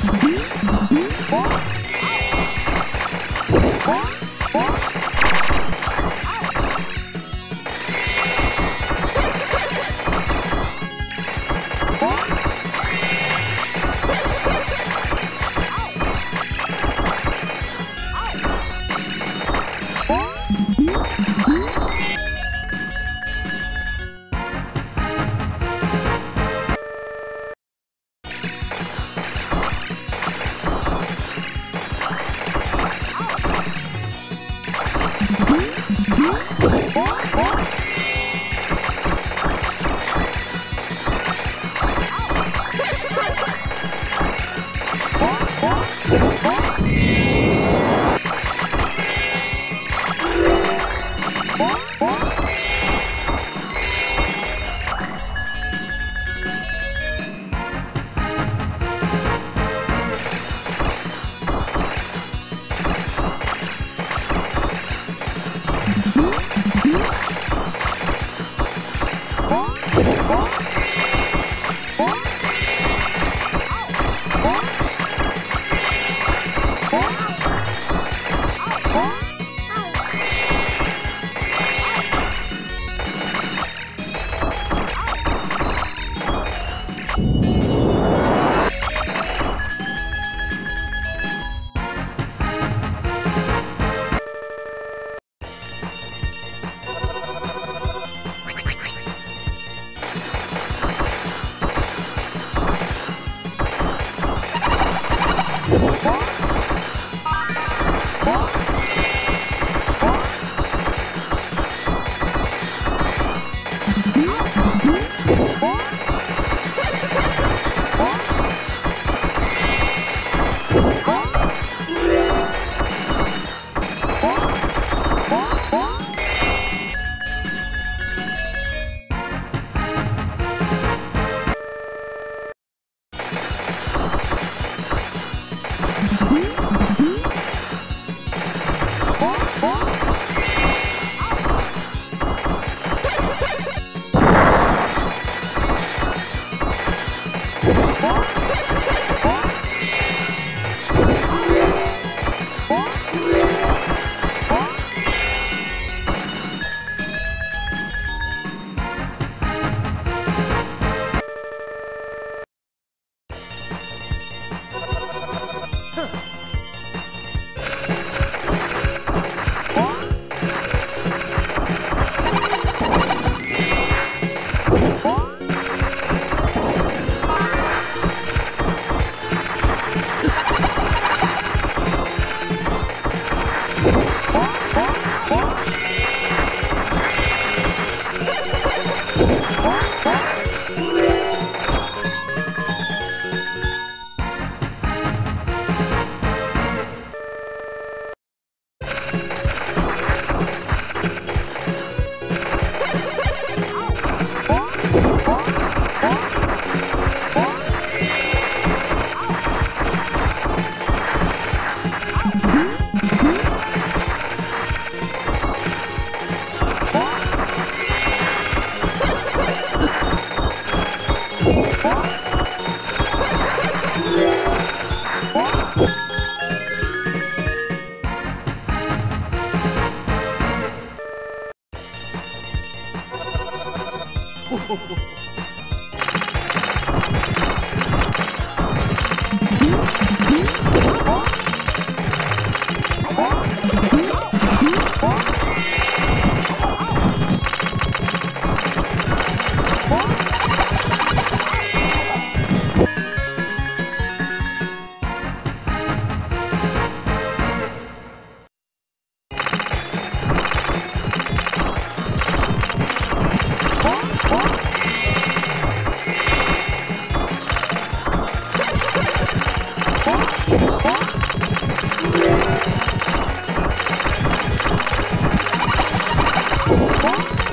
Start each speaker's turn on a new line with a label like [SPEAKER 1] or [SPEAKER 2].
[SPEAKER 1] Mm-hmm.
[SPEAKER 2] What? ほほほ Huh?